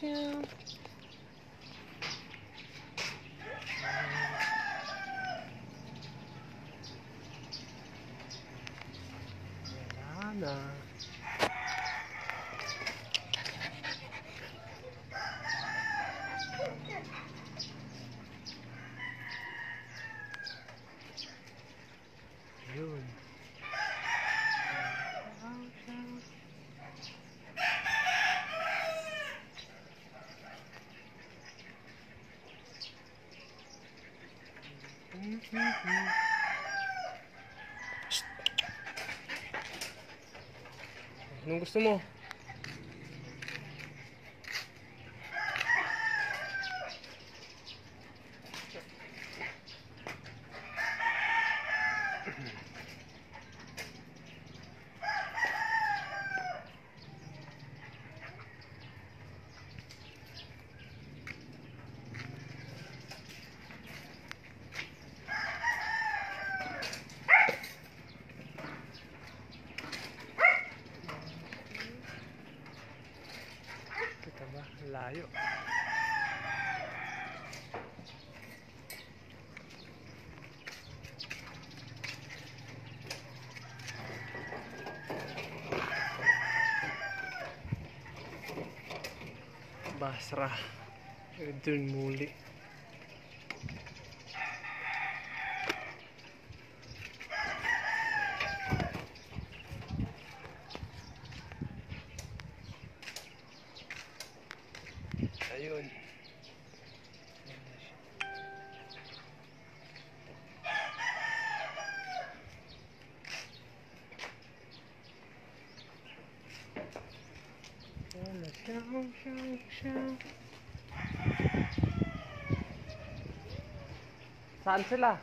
show. Banana. Anong gusto mo? Kita ba? Layo. Basra. Doon muli. अच्छा। रिक्शा सांसेला।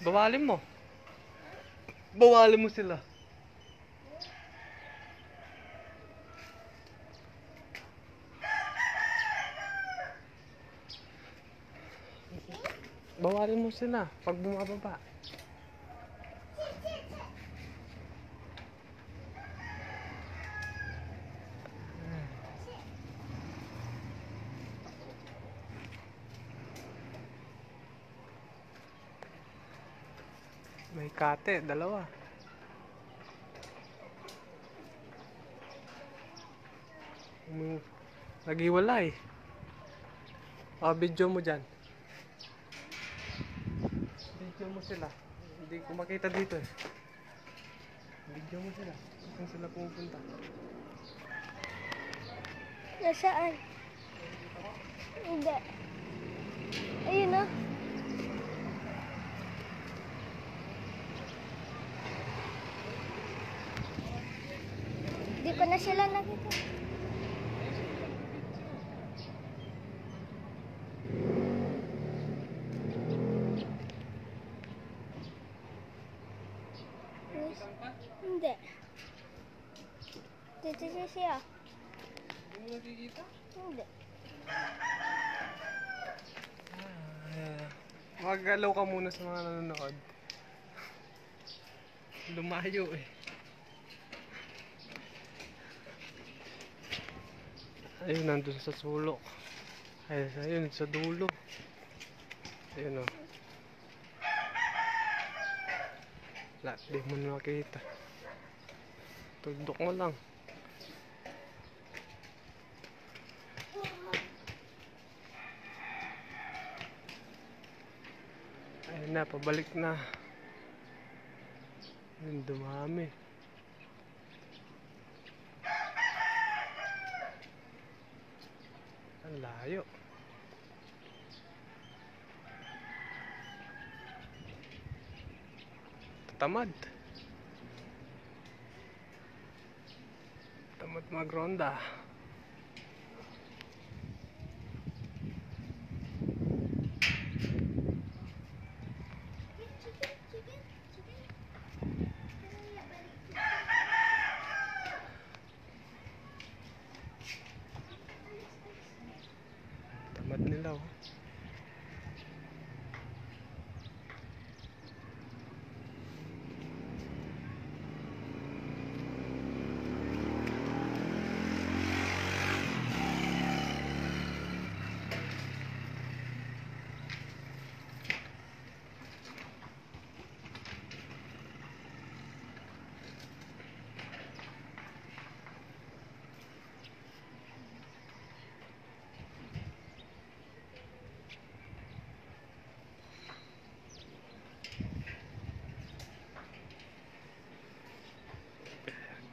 Bawalin mo. Bawalin mo sila. Bawalin mo sila pag bumababa. Kate, dalawa. Um, Naghiwalay. Ah, video mo dyan. Video mo sila. Hindi ko makita dito eh. Video mo sila. Saan sila pupunta? Nasaan? Hindi. Ayun oh. Di ko na sila nakita. Hindi. Dito siya siya. Hindi mo nakikita? Hindi. Ah, Magalaw ka muna sa mga nanonood. Lumayo eh. Ayun, nandun sa sulok. Ay, ayun, sa dulo. Ayun o. Wala, di mo na makita. Tuldok mo lang. Ayun na, pabalik na. Yung dumami. Ang layo. Tamad. Tamad magronda.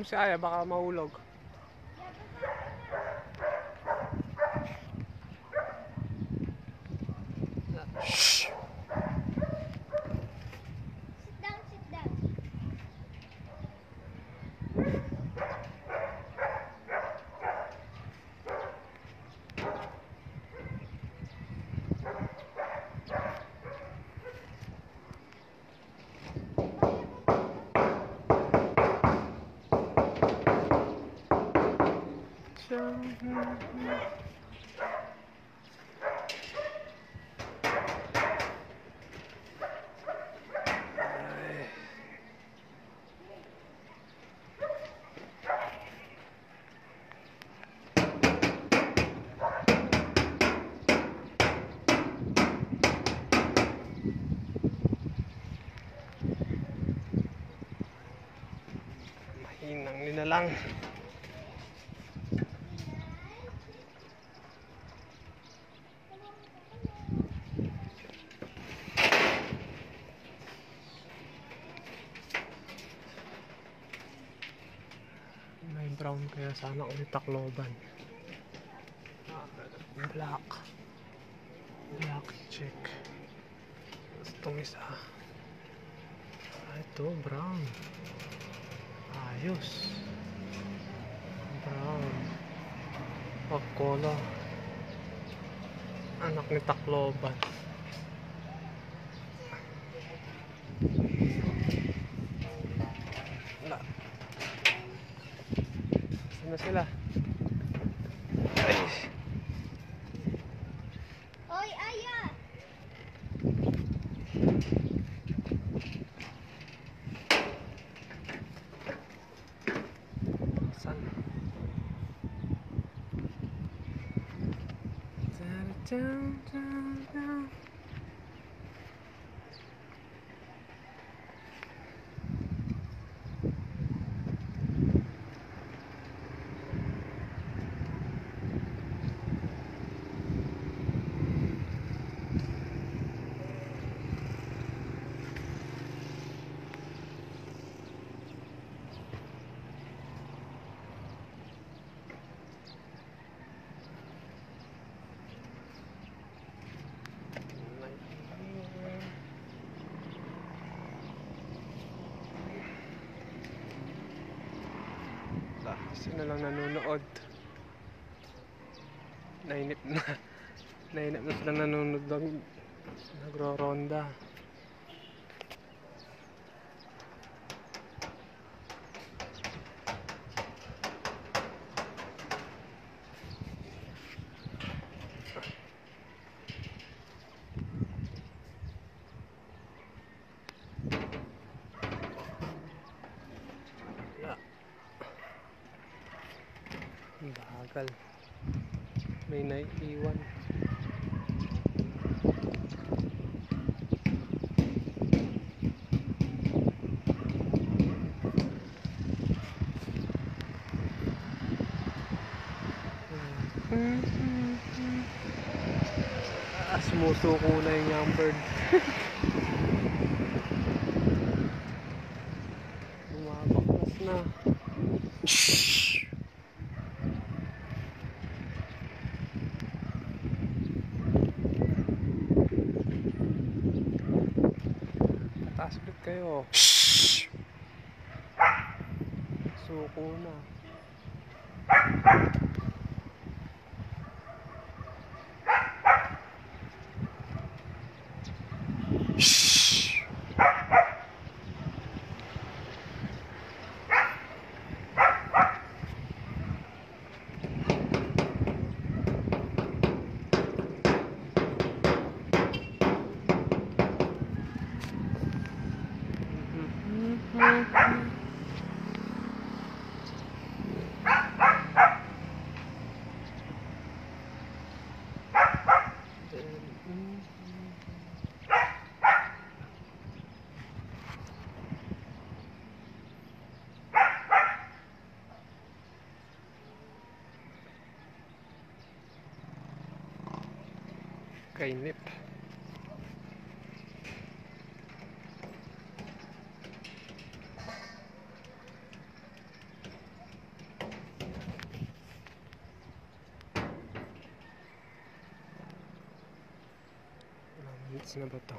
pababay mo si Aya, baka mahulog. lang kaya sana ulit takloban. Black. Black check. Tapos itong isa. Ah, ito, brown. Ayos. Brown. Pagkola. Anak ni Takloban. na sila. Oy, aya! San? Dun, dun. Sino lang nanonood? Nainip na. Nainip na sila nanonood lang. Nagro-ronda. Sumusuko na yung bird. Bumabaklas na. Taas ulit kayo. Suko na. Kainip. Ilang não Lamitsina Batão.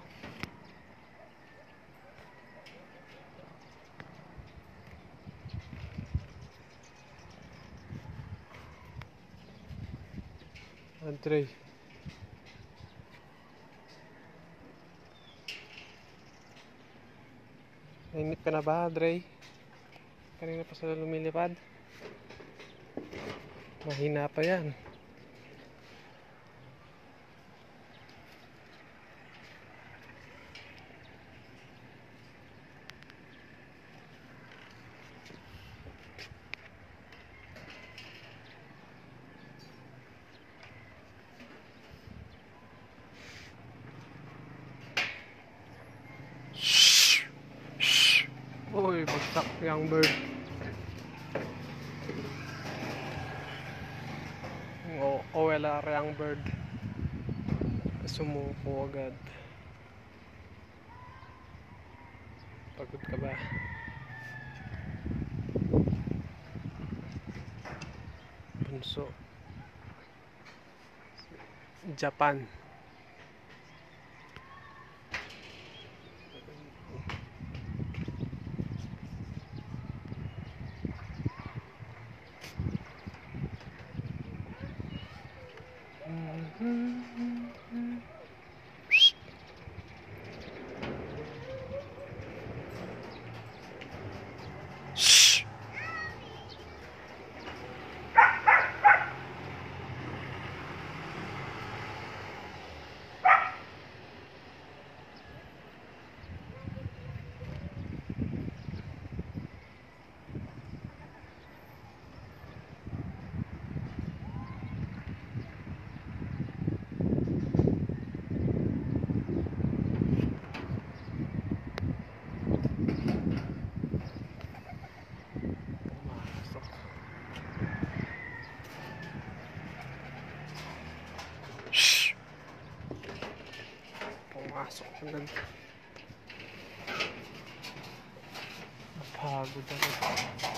Entrei. Nainip ka na ba, Dre? Kanina pa sila lumilipad. Mahina pa yan. Young bird. O OLR young bird. Sumuko agad. Pagod ka ba? Bunso. Japan. 他不在那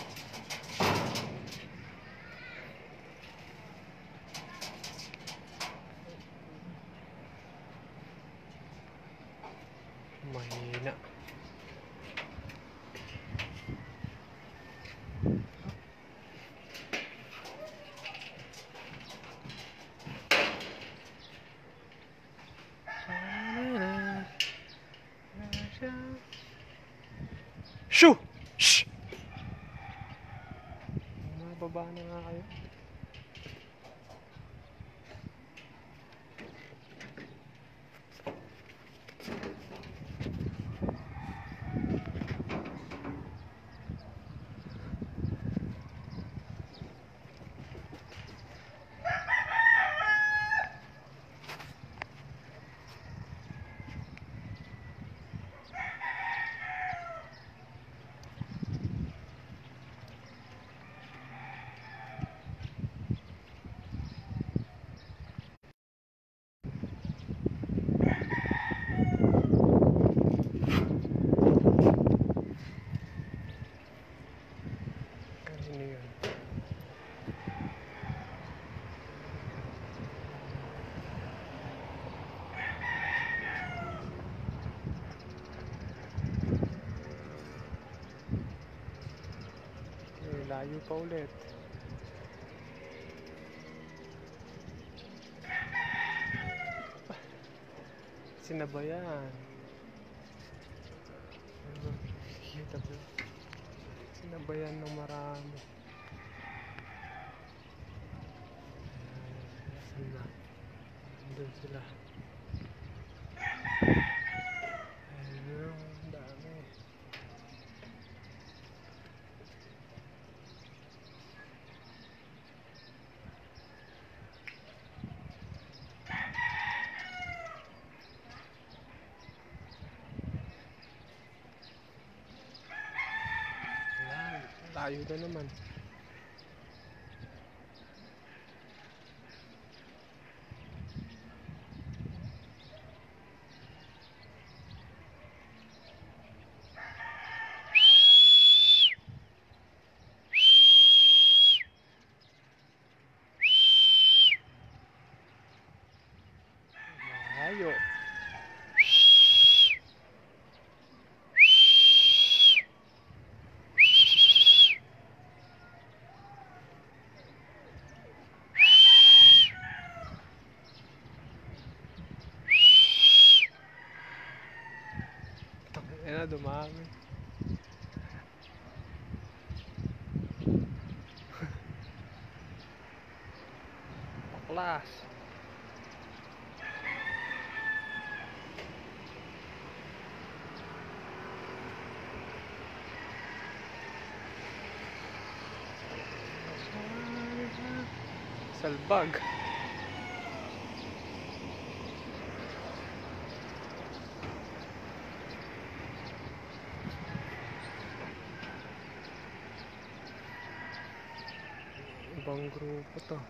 pa ulit. Sinabayan. Kita ba? Sinabayan ng marami. Nandun sila. Ayun, ang dami. Layo na naman. né, do mar. Né? It's a bug. 방구로 뻗다.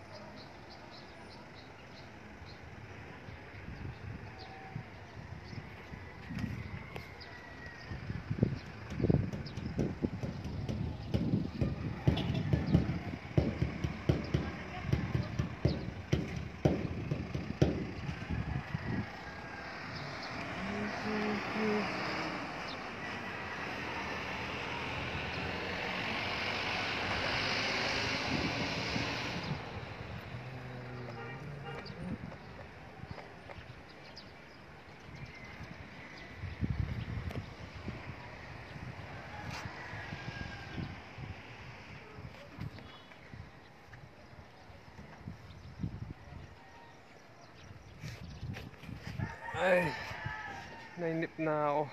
now.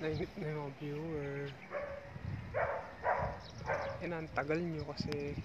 Nainip na yung viewer. Yan ang tagal nyo kasi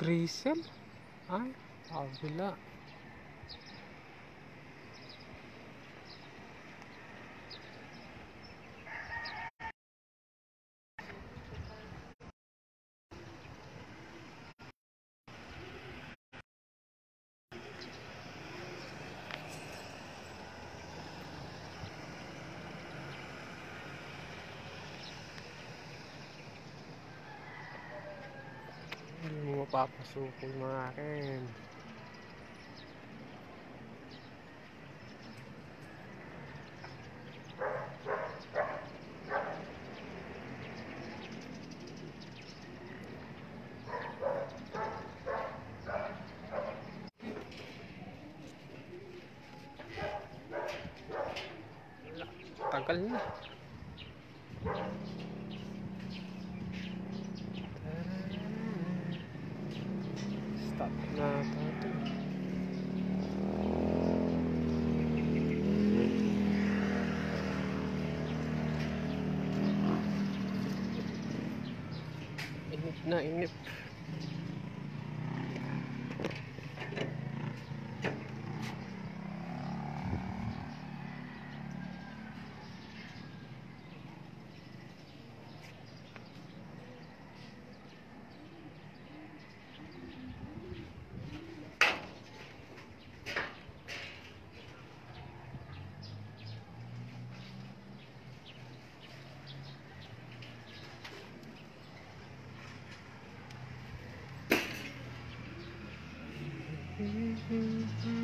Grisel? Ay, kabila. Papasuko yung mga akin. time. Mm-hmm.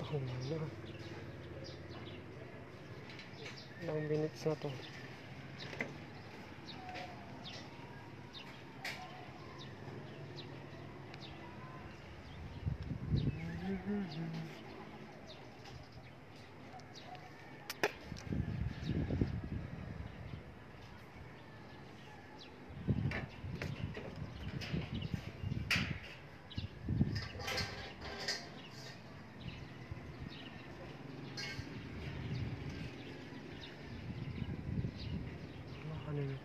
Oh my God. Ilang minutes na to? Ano yun?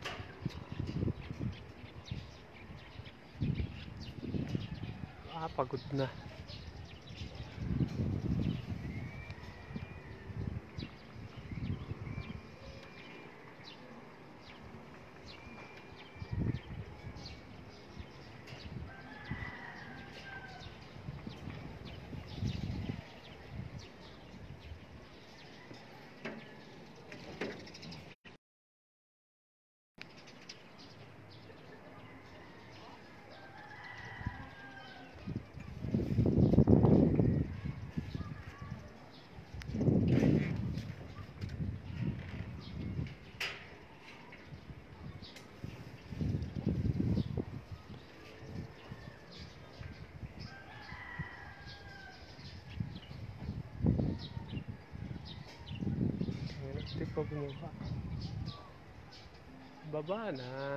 Ah, pagod na. Hindi pa bumaba. Baba na.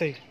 Style.